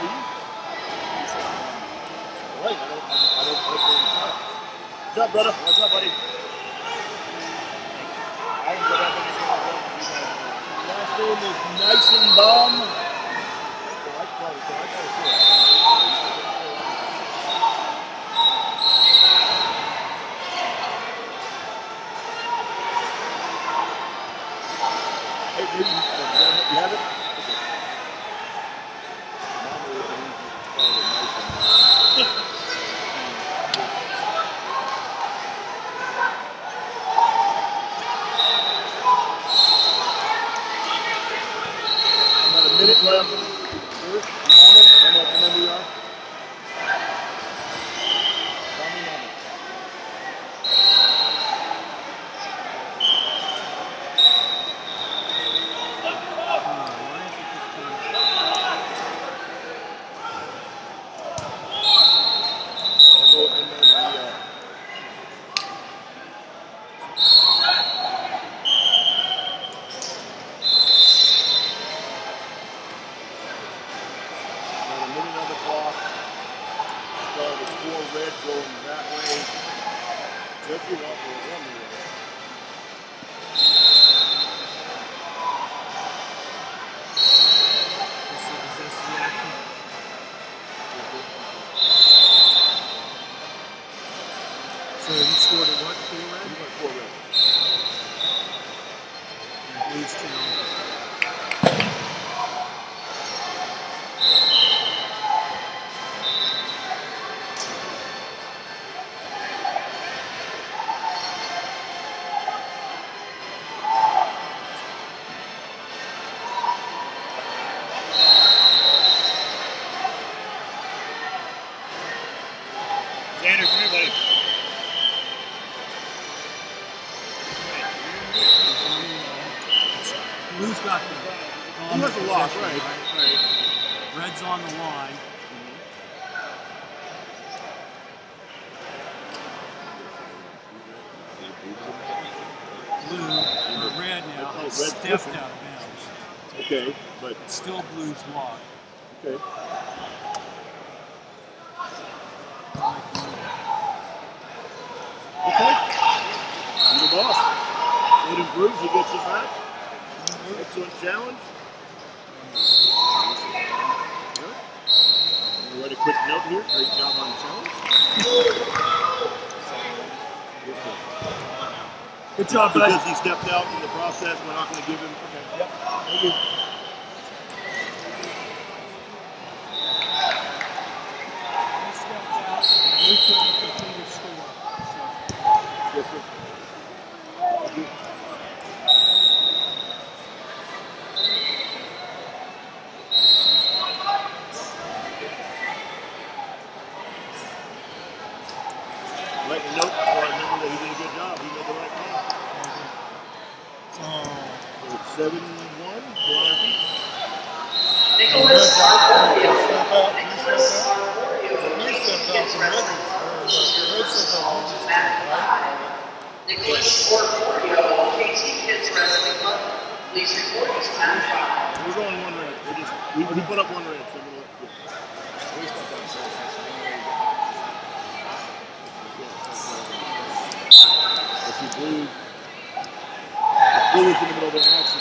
What's up, brother? What's up, buddy? And Last name is Niesenbaum. So I you have it? Okay. About a minute left. First, Mommer, and then, and then we are. Tommy Mommer. And we'll- and then we, uh, About a minute on the clock. Start with four red going that way. Just you want for one minute. So he scored a what, four red? four red. And Blues challenge. Blue, or red now, Oh, stepped out of bounds. Okay, but It's still Blues lock. okay. Okay. You the boss. Him bruise, he gets you back. Excellent challenge. Good. Write a quick note here. Great job on the challenge. Good. Job, bud. Because he stepped out in the process, we're not going to give him. Okay. Yep. Thank you. He stepped out, and we couldn't continue to score. So, Yes, sir. Thank you. Let you know, before I remember that he did a good job. He made the right call. so So it's seven one for our team. Nicholas Arborio. step out, he Nicholas stepped out. Arborio. He stepped out Kids from wrestling. Red, or Senior the Red stepped out Club, from Red, Mat right? five. Nicholas Arborio, KT Kids Wrestling Club. Please five. We're going one red. We're just we, we put up one red. So gonna, yeah. First. Uh, if you blue is in the middle of the action,